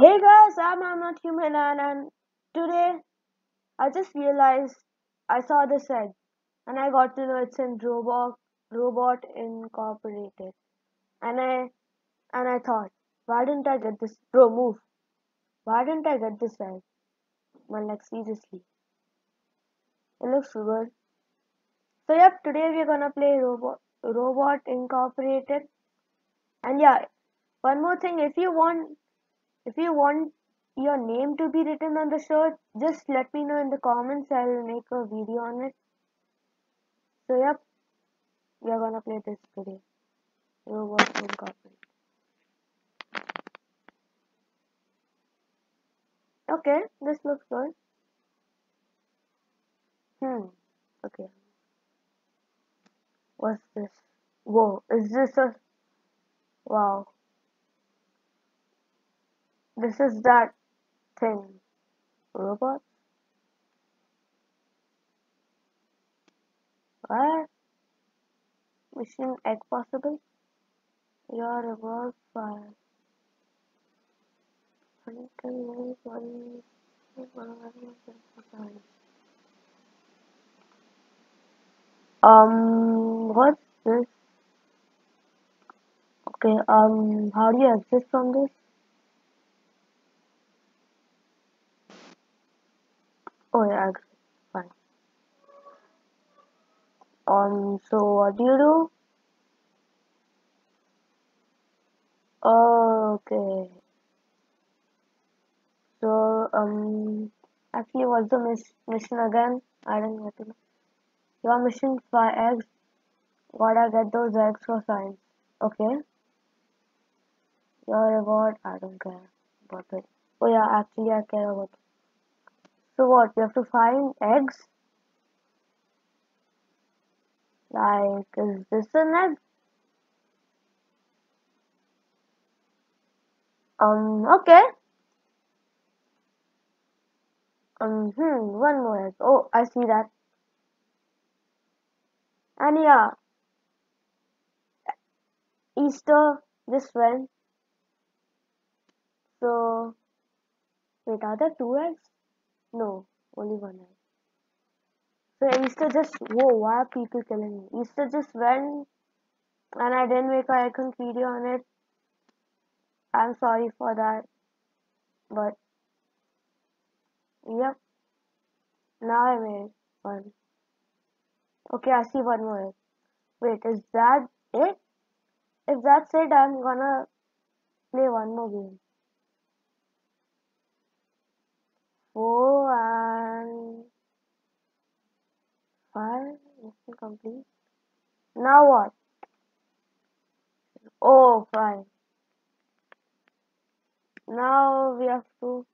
Hey guys, I'm I'm not human and, today I just realized I saw this egg and I got to know it's in Robot Robot Incorporated. And I and I thought why didn't I get this bro move. Why didn't I get this egg? Man like seriously. It looks good so yep today we're gonna play Robot Robot Incorporated. And yeah one more thing if you want if you want your name to be written on the shirt, just let me know in the comments. I'll make a video on it. So yep, we are gonna play this today. Robot Incorporated. Okay, this looks good. Hmm. Okay. What's this? Whoa, is this a wow? This is that thing. Robot? What? Mission egg possible? Your work file. Um, what's this? Okay, um, how do you exit from this? Oh yeah, exit. Fine. Um, so what do you do? Okay. So, um, actually, what's the miss mission again? I didn't get it. Your mission five eggs. Gotta get those eggs for science. Okay. Your reward, I don't care about it. Oh yeah, actually, I care about it. So what? We have to find eggs. Like, is this an egg? Um, okay. Um, hmm, one more egg. Oh, I see that. And yeah, Easter just went. So, wait, are there two eggs? No, only one egg. So Easter just, whoa, why are people killing me? Easter just went and I didn't make a icon video on it. I'm sorry for that. But, yep. Now I made one. Okay, I see one more. Wait, is that it? If that's it, I'm gonna play one more game. Four and five. Mission complete. Now what? Oh, fine. Now we have to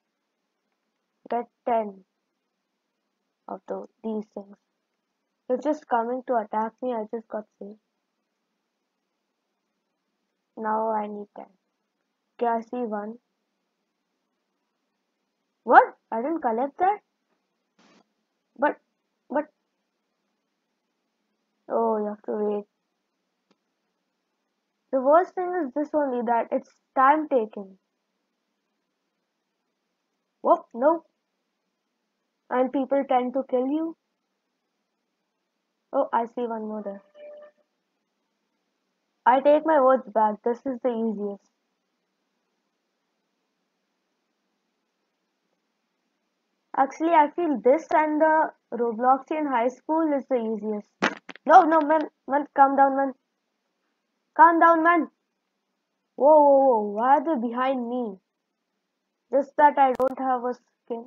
get 10 of the, these things. They're just coming to attack me. I just got saved. Now I need 10. Okay, I see one. What? I didn't collect that? But, oh, you have to wait. The worst thing is this only that it's time taking. Whoop, no. And people tend to kill you. Oh, I see one more there. I take my words back. This is the easiest. Actually, I feel this and the Robloxian high school is the easiest. No, no, man, man, calm down, man. Calm down, man. Whoa, whoa, whoa, why are they behind me? Just that I don't have a skin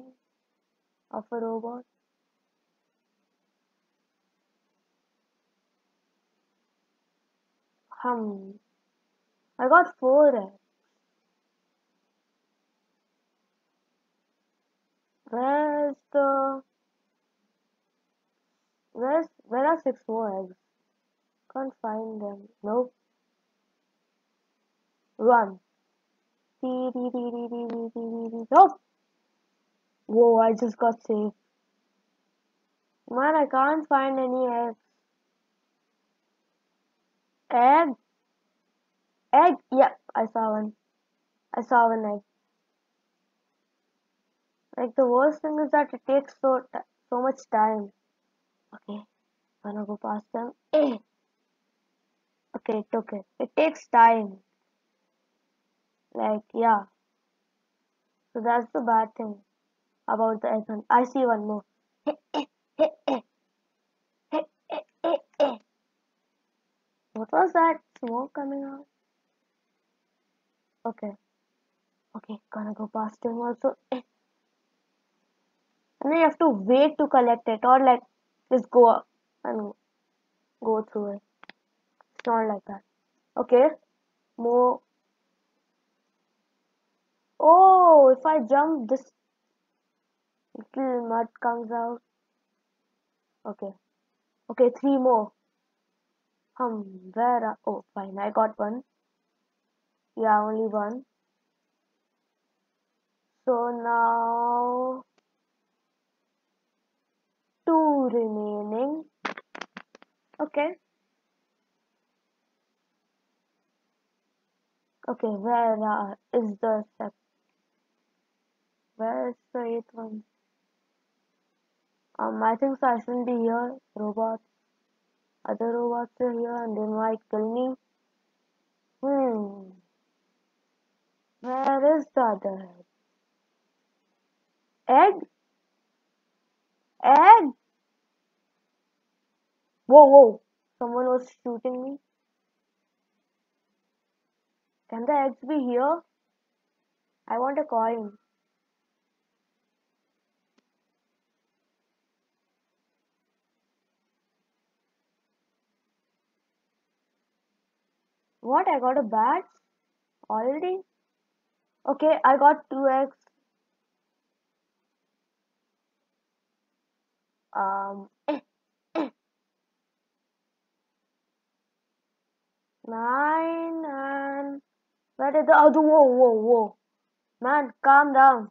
of a robot. Hum. I got four. Where's the... Where's... Where are six more eggs? Can't find them. Nope. Run. Nope. Whoa, I just got saved. Man, I can't find any eggs. Egg? Egg? Yep, I saw one. I saw one egg. Like the worst thing is that it takes so so much time. Okay, gonna go past them. Eh. Okay, it took it. It takes time. Like yeah. So that's the bad thing about the egg. I see one more. What was that smoke coming out? Okay. Okay, gonna go past him also. And then you have to wait to collect it or like just go up and go through it. It's not like that. Okay. More. Oh, if I jump, this little mud comes out. Okay. Okay, three more. Um, where? Are, oh, fine. I got one. Yeah, only one. So now two remaining. Okay. Okay, where uh, is the step? Where is the eighth one? Um, I think so I shouldn't be here. Robots. Other robots are here and they might kill me. Hmm. Where is the other egg? Egg? Egg? Whoa, whoa. Someone was shooting me. Can the eggs be here? I want a coin. What? I got a bat? Already? Okay, I got two eggs. Um, nine and where did the oh, other? Whoa, whoa, whoa! Man, calm down.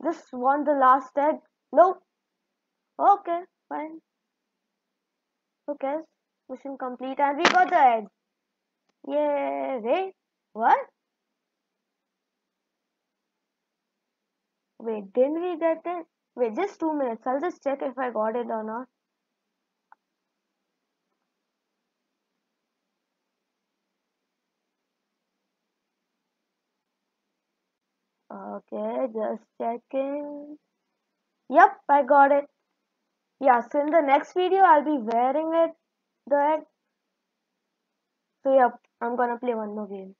This one the last egg. Nope. Okay, fine. Okay, mission complete, and we got the egg. Yay! Wait, what? Wait, didn't we get it? Wait, just two minutes. I'll just check if I got it or not. Okay, just checking. Yep, I got it. Yeah, so in the next video, I'll be wearing it, the egg. So yep, I'm gonna play one more game.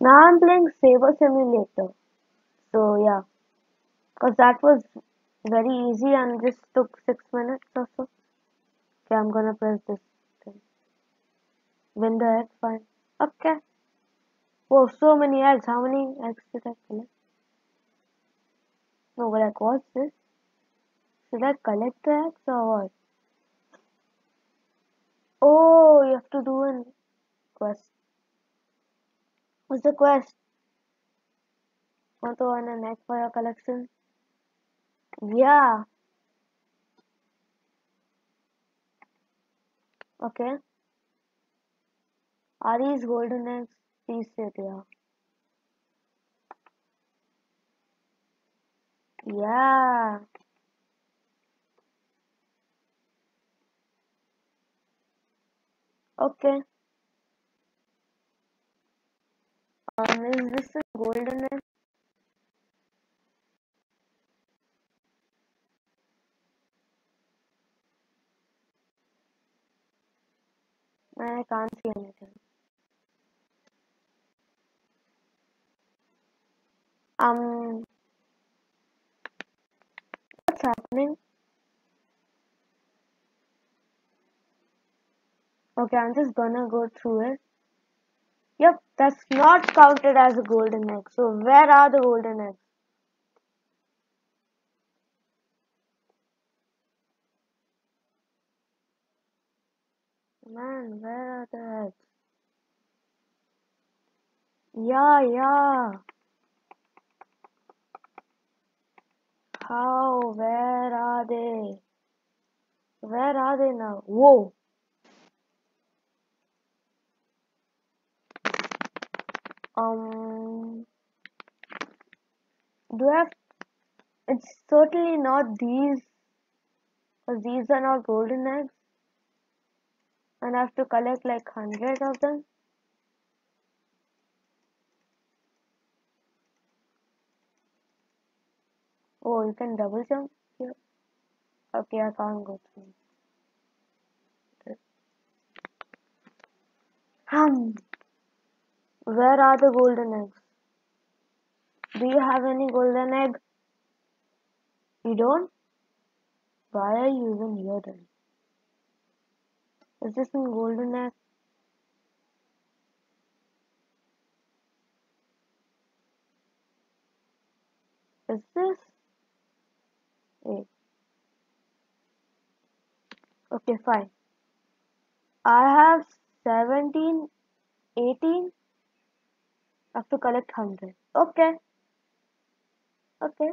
Now I'm playing Saber Simulator. So yeah, cause that was very easy and just took six minutes or so. Okay, I'm gonna press this thing. Win the egg, fine. Okay. Whoa, so many eggs. How many eggs did I collect? No, but like, what's this? Should I collect the eggs or what? Oh, you have to do a quest. What's the quest? Want to earn an egg for your collection? Yeah. Okay. Are these golden eggs? Say they are. Yeah. Okay. Um, is this a golden egg? I can't see anything. Um, what's happening? Okay, I'm just gonna go through it. Yep, that's not counted as a golden egg. So where are the golden eggs? Man, where are the eggs? Yeah, yeah. How? Where are they? Where are they now? Whoa. Um, do I have? It's certainly not these, because these are not golden eggs. And I have to collect like hundred of them. Oh, you can double jump here. Okay, I can't go through. Um, where are the golden eggs? Do you have any golden egg? You don't? Why are you even here then? Is this in golden egg? Is this? Wait. Okay, fine. I have 17, 18. I have to collect 100. Okay. Okay.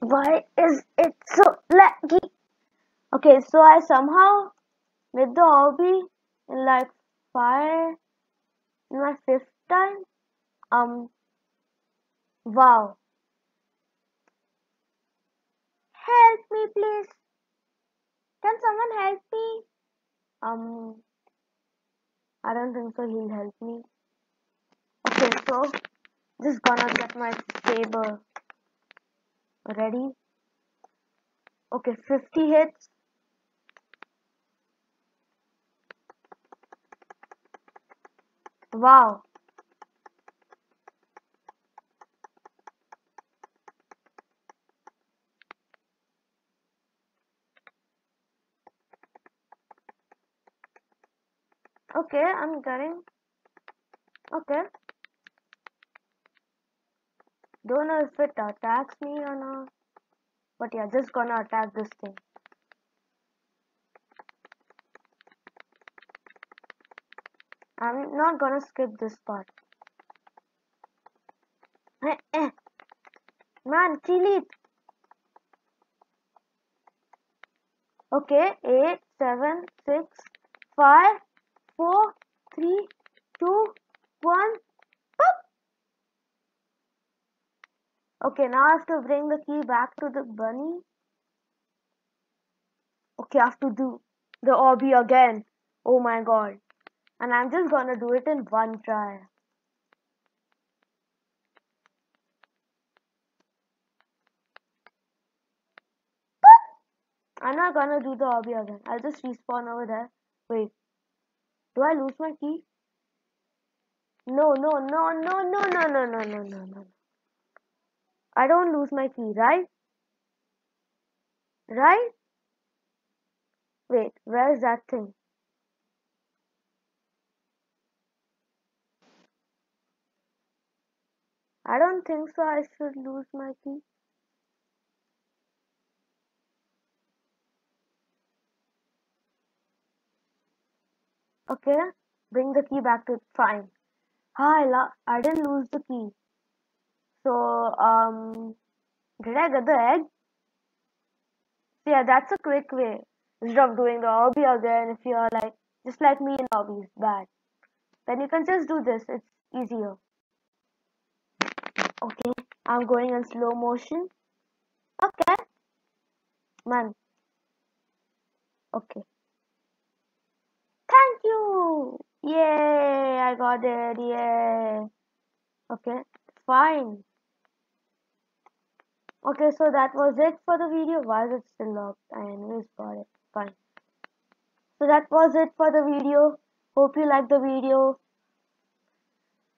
Why is it so laggy? Okay, so I somehow did the obby in like five in my fifth time. Um wow. Help me please. Can someone help me? Um I don't think so he'll help me. Okay, so just gonna get my saber ready. Okay, 50 hits. Wow. Okay, I'm getting. Okay. Don't know if it attacks me or not. But yeah, just gonna attack this thing. I'm not gonna skip this part. Man, kill it. Okay, eight, seven, six, five, four, three, two, one. Boop. Okay, now I have to bring the key back to the bunny. Okay, I have to do the obby again. Oh my god. And I'm just gonna do it in one try. I'm not gonna do the obby again. I'll just respawn over there. Wait. Do I lose my key? No, no, no, no, no, no, no, no, no, no, no. I don't lose my key, right? Right? Wait, where's that thing? I don't think so I should lose my key. Okay, bring the key back to fine. Hi, I, didn't lose the key. So, um, did I get the egg? So yeah, that's a quick way. Instead of doing the obby again, if you're like, just like me in obbies, bad. Then you can just do this, it's easier. Okay, I'm going in slow motion. Okay. Man. Okay. Thank you! Yay! I got it, yay! Okay, fine. Okay, so that was it for the video. Why is it still locked? I anyways got it. Fine. So that was it for the video. Hope you liked the video.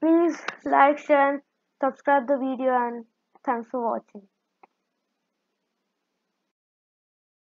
Please like, share, subscribe the video and thanks for watching.